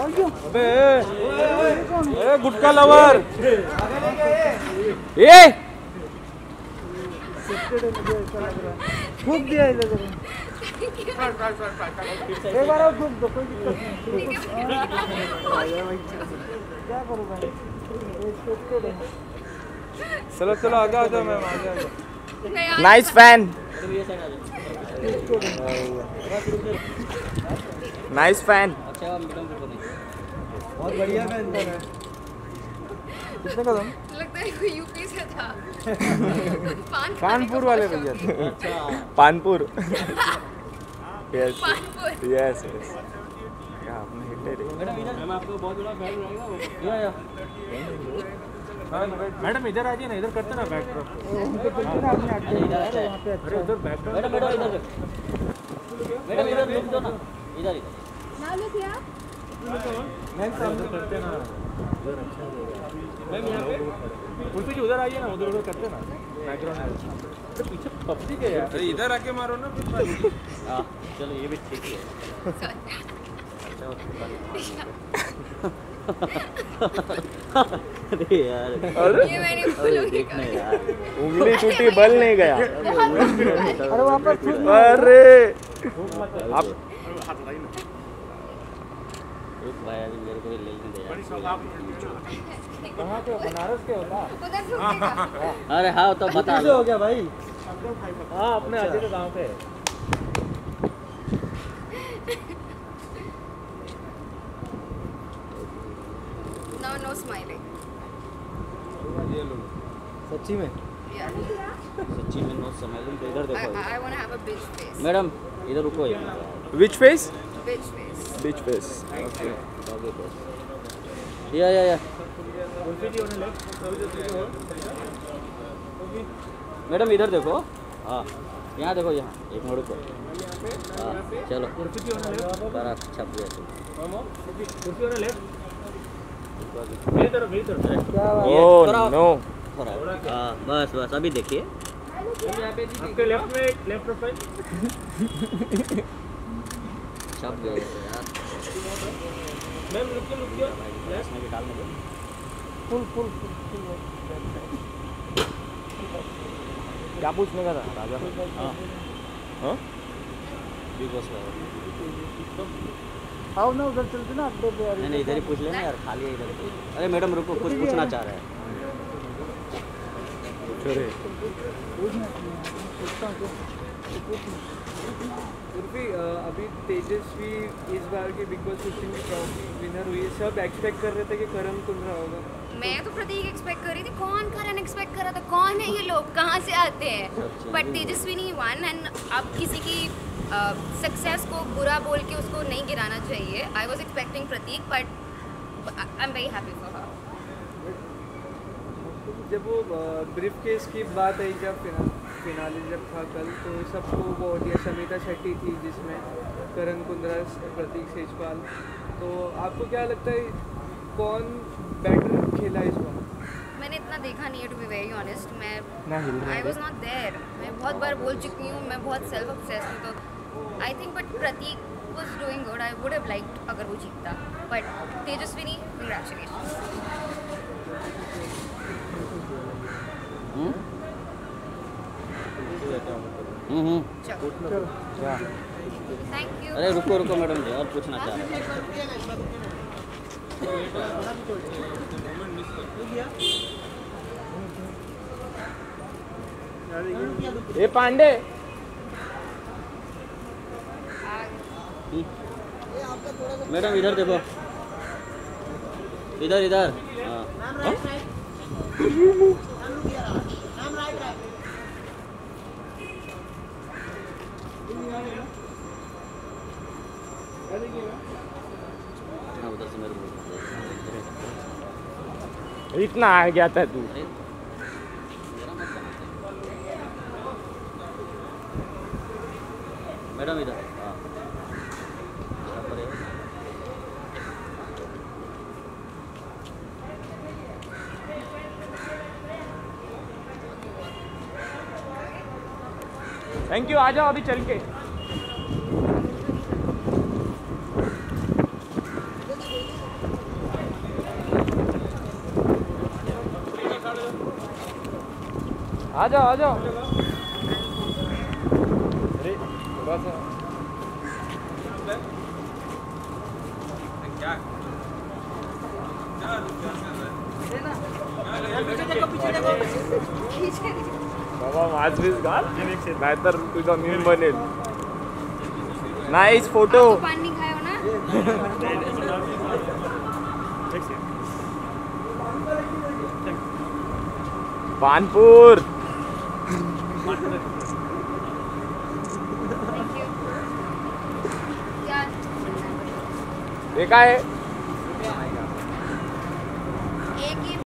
अबे ए गुटका लवर। ए! थूक दिया इधर करो एक बार और थूक दो कोई दिक्कत नहीं। क्या करूँ भाई? चलो चलो आगे आ जाओ मैम आगे आ जाओ नाइस फ़ैन नाइस फ़ैन बहुत बढ़िया मैं अंदर है कितने का लगता है कोई यूपी से था पान कानपुर वाले भैया थे पानपुर यस यस यस क्या आपने हिट है मैडम इधर आ जाइए ना इधर करते ना बैक ड्रॉप उनको देखिए ना अपने अड्डे में यार वहाँ पे अच्छा उधर बैक मैडम मैडम इधर मैडम इधर दो ना इधर इधर नाम लिखिए आप? मैम सामने करते ना। उधर अच्छा मैम यहाँ पे? उधर आइए ना उधर उधर करते ना। बैकग्राउंड अरे पीछे पब्लिक है यार। अरे इधर आके मारो ना हाँ। चलो ये भी ठीक ही है। अरे यार। ये मैंने अरे बोलूँगी देखना यार। उंगली टूटी बल नहीं गया। अरे वापस अरे आप रुक भाई अभी मेरे को ले लेने दे यार कहाँ के बनारस के होता उधर अरे हाँ तो बता हो गया भाई। हाँ अपने अजय के गाँव पे। नो नो स्माइलिंग ये लो सच्ची में? सच्ची में नो तो इधर देखो। I want to have a bitch face. Madam इधर रुको एक मिनट फेस. बीच फेस या या या कुल्फी जी होने लगे मैडम इधर देखो। हाँ यहाँ देखो यहाँ। एक मिनट रुको हाँ चलो। कुल्फी जी होने लगे करा छप गया तू ओह नो हाँ बस बस अभी देखिए। आपके लेफ़्ट में लेफ़्ट प्रोफ़ाइल ये तो यार। मैम लुकिए लुकिए इसमें भी डालने दो फुल फुल क्या पूछने का था? राजा। हाँ। हाँ? बिग बॉस में आओ ना उधर चलते ना अड्डे पे यार नहीं नहीं इधर ही पूछ लेना यार खाली है इधर अरे मैडम रुको कुछ पूछना चाह रहे हैं। उर्फी अभी तेजस्वी इस बार के बिग बॉस फिफ्टीन की ट्रॉफी विनर हुई है। सब एक्सपेक्ट कर रहे थे कि करण कुंद्रा होगा। मैं तो प्रतीक एक्सपेक्ट कर रही थी। कौन करण एक्सपेक्ट कर रहा था? कौन है ये लोग? कहाँ से आते हैं? बट तेजस्विनी वन एंड अब किसी की सक्सेस को बुरा बोल के उसको नहीं गिराना चाहिए। I was expecting Prateek but I am very happy for her जब वो ब्रीफ केस की बात आई जब फिना, फिनाले जब था कल तो सबको वो ऑडियो समिता शेट्टी थी जिसमें करण कुंद्रा प्रतीक सेजपाल तो आपको क्या लगता है कौन बेटर खेला इस बार? मैंने इतना देखा नहीं है टू बी वेरी ऑनेस्ट मैं ना हिल रहे आई वॉज़ नॉट देयर मैं बहुत बार बोल चुकी हूँ मैं बहुत सेल्फ ऑब्सेस्ड हूँ तो I think but Prateek was doing good I would have liked अगर वो जीतता। But Tejaswini congratulation hmm hmm hmm चलो क्या थैंक यू अरे रुको रुको मैडम जी और पूछना चाह रहे ए पांडे। मैडम इधर देखो। इधर इधर। हाँ हाँ उधर से मेरे को इतना आ गया था तू। मैडम इधर पर है। थैंक यू आ जाओ अभी चल के आ जाओ आ जाओ। अरे थोड़ा सा। बाबा माझ वीस घाल नाहीतर तुझा मीम बनेल नाईस फ़ोटो हो ना? पानपूर। क्या हे?